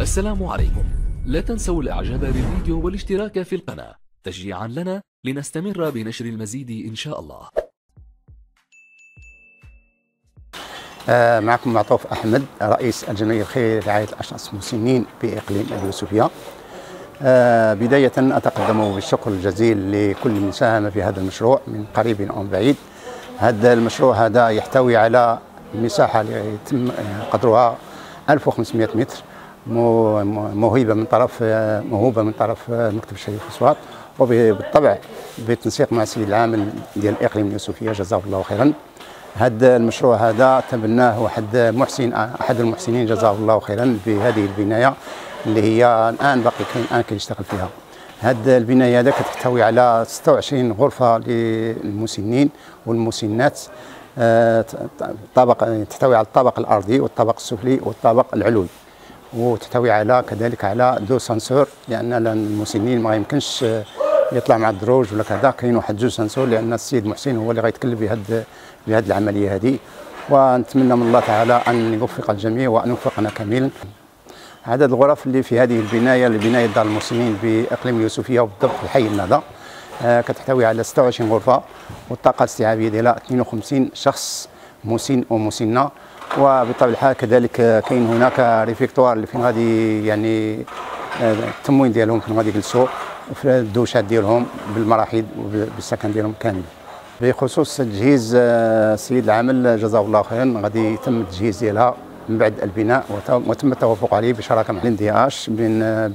السلام عليكم. لا تنسوا الاعجاب بالفيديو والاشتراك في القناة. تشجيعا لنا لنستمر بنشر المزيد إن شاء الله. آه، معكم معطوف أحمد رئيس الجمعية الخيرية لرعاية الأشخاص المسنين بإقليم اليوسفيه آه، بداية أتقدم بالشكر الجزيل لكل من ساهم في هذا المشروع من قريب من بعيد. هذا المشروع هذا يحتوي على مساحة يتم قدرها 1500 متر. موهبه من طرف موهوبة من طرف مكتب الشريف الاسواط وبالطبع بالتنسيق مع السيد العامل ديال الإقليم اليوسفية جزاه الله خيرا. هذا المشروع هذا تبناه واحد محسن أحد المحسنين جزاه الله خيرا بهذه البناية اللي هي الآن باقي الآن كيشتغل فيها. هذه البناية هذا كتحتوي على 26 غرفة للمسنين والمسنات. آه، طابق تحتوي على الطابق الأرضي والطابق السفلي والطابق العلوي. وتحتوي على كذلك على deux ascenseurs لأن المسنين ما يمكنش يطلع مع الدروج ولا كذا. كاين واحد جوج ascenseurs لأن السيد محسن هو اللي غيتكلف بهذه بهذه العملية هذه ونتمنى من الله تعالى أن يوفق الجميع وأن يوفقنا كاملا عدد الغرف اللي في هذه البناية لبنايه دار المسنين بإقليم اليوسفيه وبالضبط في حي النهضه آه، كتحتوي على 26 غرفة والطاقة الاستيعابية ديالها 52 شخص. مسن ومسنه وبطبع الحال كذلك كاين هناك ريفيكتوار اللي فين غادي يعني آه، التموين ديالهم فين غادي يجلسوا وفي الدوشات ديالهم بالمراحيض وبالسكن ديالهم كامل بخصوص تجهيز آه، السيد العامل جزاه الله خيرا غادي يتم التجهيز ديالها من بعد البناء وتم التوافق عليه بشراكة مع الاندهاش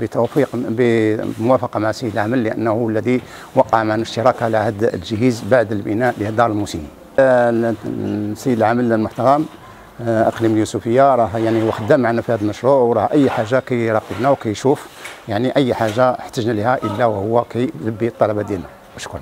بتوفيق بموافقة مع السيد العامل لأنه الذي وقع معنا اشتراك على هذا التجهيز بعد البناء لدار المسنين. السيد العامل المحترم آه، اقليم اليوسفيه راه يعني هو خدام معنا في هذا المشروع وراه أي حاجة كيراقبنا وكيشوف يعني أي حاجة احتجنا لها إلا وهو كيلبي الطلبات ديالنا. شكرا.